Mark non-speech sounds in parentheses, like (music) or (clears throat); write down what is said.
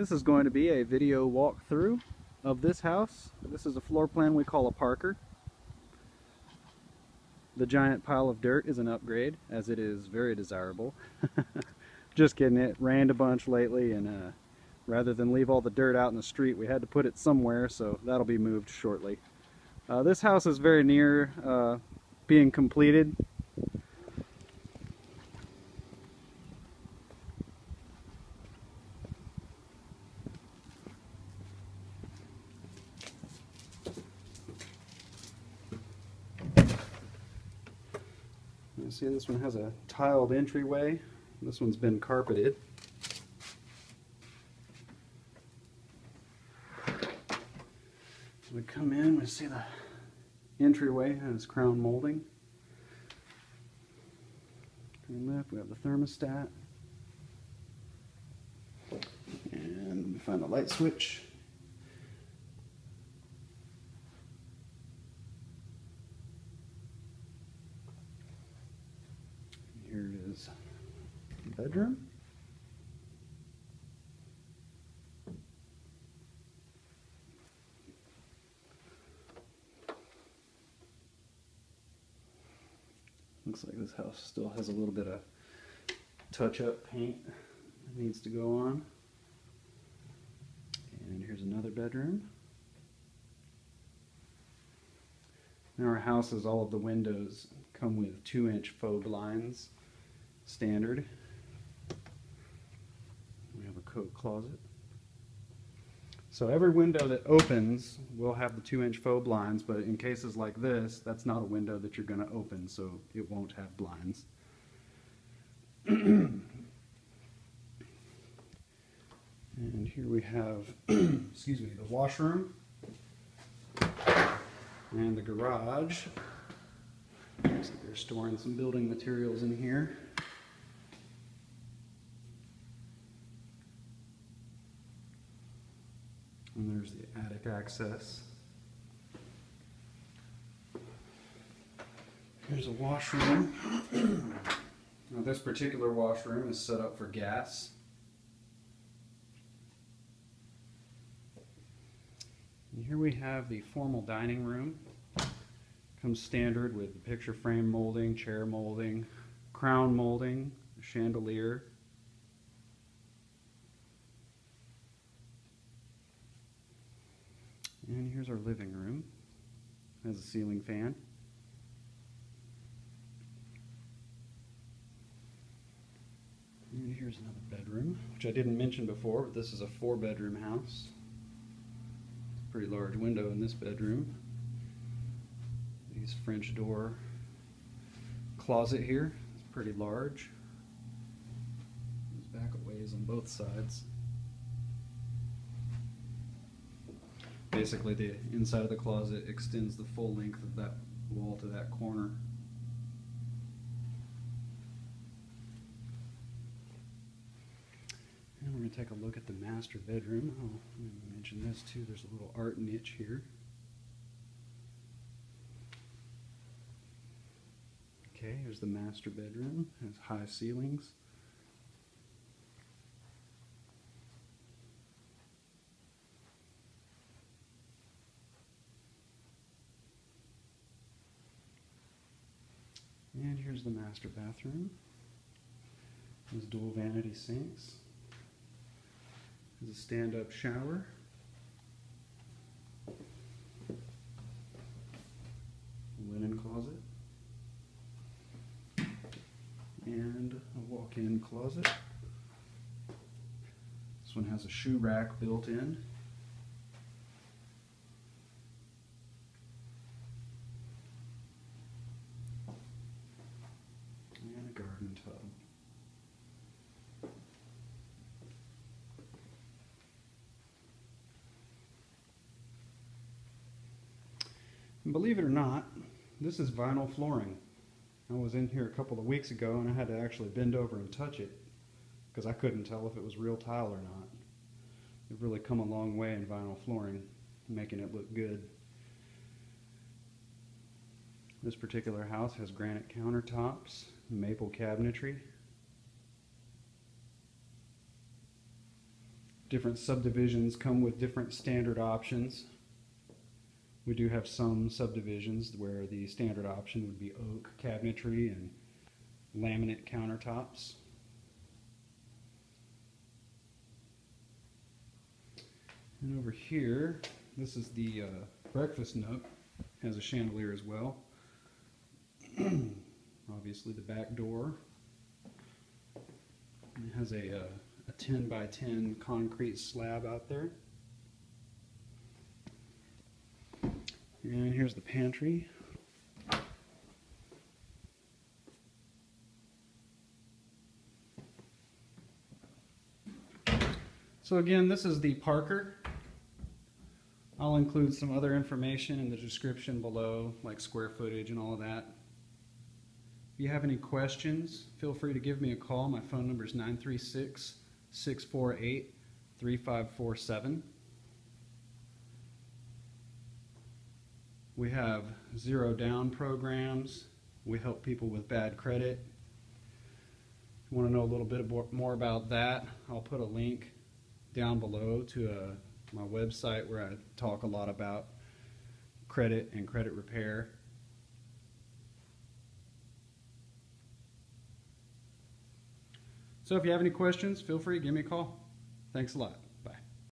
This is going to be a video walkthrough of this house. This is a floor plan we call a Parker. The giant pile of dirt is an upgrade as it is very desirable. (laughs) Just kidding, it rained a bunch lately and uh, rather than leave all the dirt out in the street we had to put it somewhere so that'll be moved shortly. Uh, this house is very near uh, being completed. See this one has a tiled entryway. This one's been carpeted. We come in, we see the entryway has crown molding. Turn left, we have the thermostat. And we find the light switch. Here is bedroom. Looks like this house still has a little bit of touch-up paint that needs to go on. And here's another bedroom. In our houses, all of the windows come with two-inch faux blinds, standard. Coat closet. So every window that opens will have the two inch faux blinds, but in cases like this, that's not a window that you're going to open, so it won't have blinds. (clears throat) and here we have, (clears throat) excuse me, the washroom and the garage. Looks like they're storing some building materials in here. And there's the attic access. Here's a washroom. (clears throat) now this particular washroom is set up for gas. And here we have the formal dining room. Comes standard with picture frame molding, chair molding, crown molding, chandelier, And here's our living room. Has a ceiling fan. And here's another bedroom, which I didn't mention before, but this is a four bedroom house. Pretty large window in this bedroom. These French door closet here is pretty large. There's back ways on both sides. Basically the inside of the closet extends the full length of that wall to that corner. And we're going to take a look at the master bedroom. Oh, I'll mention this too. There's a little art niche here. Okay, here's the master bedroom. It has high ceilings. And here's the master bathroom. There's dual vanity sinks. There's a stand-up shower. Linen closet. And a walk-in closet. This one has a shoe rack built in. And believe it or not, this is vinyl flooring. I was in here a couple of weeks ago and I had to actually bend over and touch it because I couldn't tell if it was real tile or not. They've really come a long way in vinyl flooring, making it look good. This particular house has granite countertops, maple cabinetry, different subdivisions come with different standard options. We do have some subdivisions where the standard option would be oak cabinetry and laminate countertops. And over here, this is the uh, breakfast nook. Has a chandelier as well. (clears throat) Obviously, the back door. It has a, uh, a 10 by 10 concrete slab out there. And here's the pantry. So again, this is the Parker. I'll include some other information in the description below, like square footage and all of that. If you have any questions, feel free to give me a call. My phone number is 936 648 3547. We have zero down programs. We help people with bad credit. If you want to know a little bit more about that, I'll put a link down below to uh, my website where I talk a lot about credit and credit repair. So if you have any questions, feel free to give me a call. Thanks a lot.